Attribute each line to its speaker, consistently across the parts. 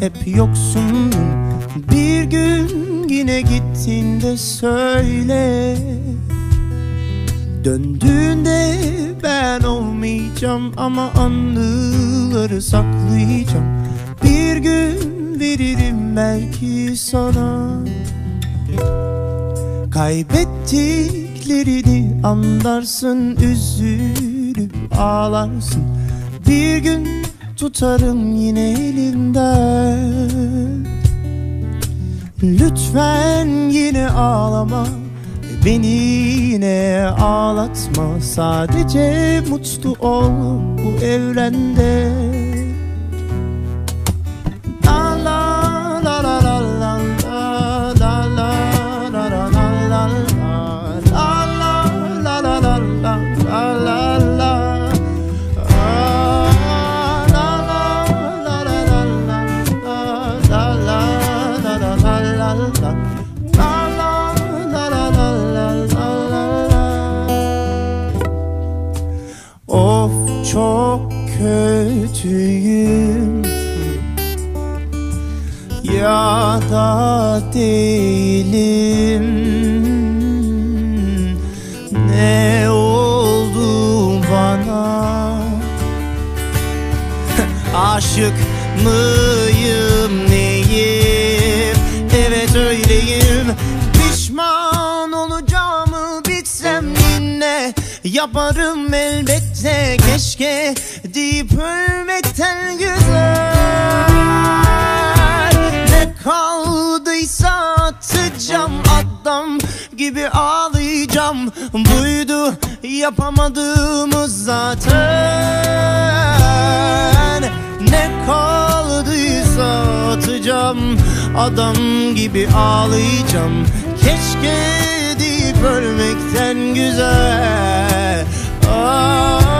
Speaker 1: hep yoksun. Bir gün yine gittiğinde söyle. Döndüğünde ben olmayacağım ama anıları saklayacağım. Bir gün veririm belki sana. Kaybettiklerini anlarsın üzülüp ağlarsın. Bir gün tutarım yine elinden. Lütfen yine ağlama Beni yine ağlatma. Sadece mutlu ol bu evrende kötüyüm ya da değilim. Ne oldu bana? Aşık mıyım neyim? Evet öyleyim. Pişman olacağımı bitsem yine Yaparım elbette keşke Deyip ölmekten güzel. Ne kaldıysa atacağım adam gibi ağlayacağım. Buydu yapamadığımız zaten. Ne kaldıysa atacağım adam gibi ağlayacağım. Keşke deyip ölmekten güzel. Aa, kaldıysa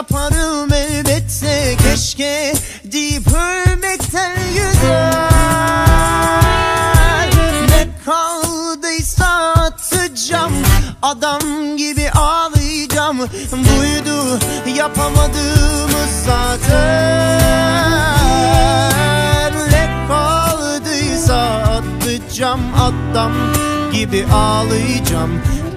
Speaker 1: Yaparım elbette keşke deyip ölmekten güzel Ne kaldıysa atacağım adam gibi ağlayacağım. Buydu yapamadığımız zaten. Ne kaldıysa atacağım adam gibi ağlayacağım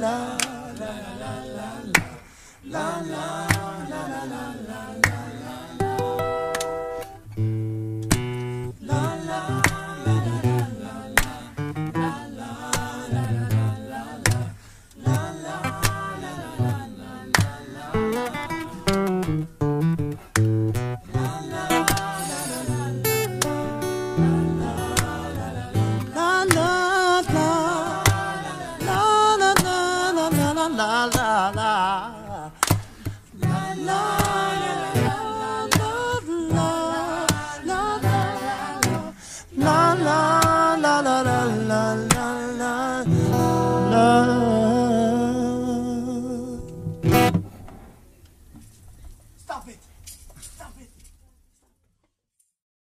Speaker 1: la